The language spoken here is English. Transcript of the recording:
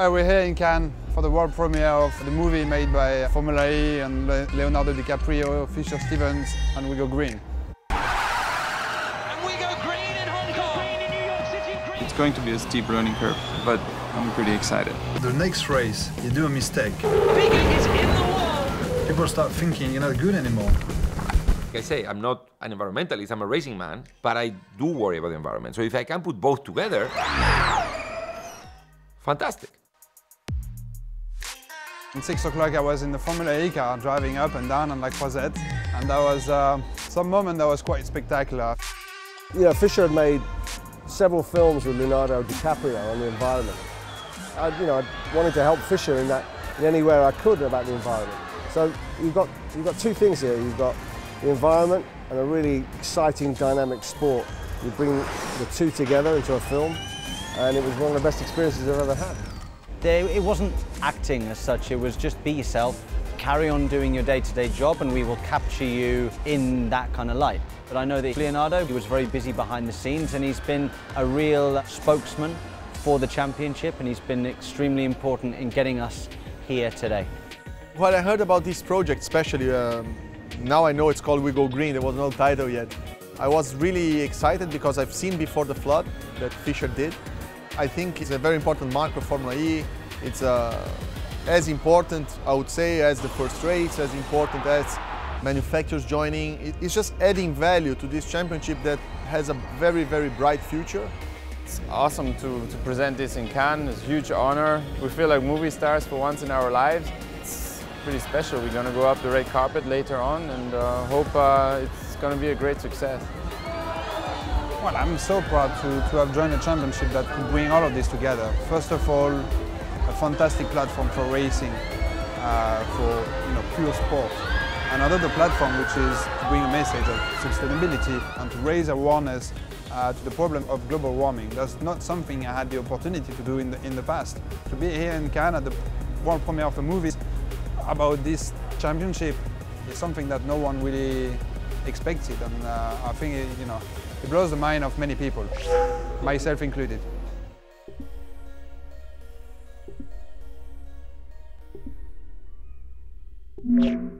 Well, we're here in Cannes for the world premiere of the movie made by Formula E and Leonardo DiCaprio, Fisher Stevens and We Go Green. And we go green in Hong Kong. Green in New York City. Green. It's going to be a steep learning curve, but I'm pretty excited. The next race, you do a mistake. Biga is in the wall. People start thinking you're not good anymore. Like I say, I'm not an environmentalist, I'm a racing man, but I do worry about the environment. So if I can put both together, fantastic. At 6 o'clock I was in the Formula E car driving up and down on La Croisette and that was uh, some moment that was quite spectacular. You know, Fisher had made several films with Leonardo DiCaprio on the environment. I, you know, I wanted to help Fisher in that, in any way I could about the environment. So you've got, you've got two things here. You've got the environment and a really exciting, dynamic sport. You bring the two together into a film, and it was one of the best experiences I've ever had. There, it wasn't acting as such, it was just be yourself, carry on doing your day-to-day job and we will capture you in that kind of light. But I know that Leonardo, he was very busy behind the scenes and he's been a real spokesman for the championship and he's been extremely important in getting us here today. What I heard about this project, especially um, now I know it's called We Go Green, there was no title yet. I was really excited because I've seen before the flood that Fisher did. I think it's a very important mark for Formula E. It's uh, as important, I would say, as the first race, as important as manufacturers joining. It's just adding value to this championship that has a very, very bright future. It's awesome to, to present this in Cannes. It's a huge honor. We feel like movie stars for once in our lives. It's pretty special. We're going to go up the red carpet later on and uh, hope uh, it's going to be a great success. Well, I'm so proud to, to have joined a championship that could bring all of this together. First of all, a fantastic platform for racing, uh, for you know, pure sport. Another platform which is to bring a message of sustainability and to raise awareness uh, to the problem of global warming. That's not something I had the opportunity to do in the, in the past. To be here in Cannes the world premiere of a movie about this championship is something that no one really expected, and uh, I think it, you know it blows the mind of many people, myself included. Yeah.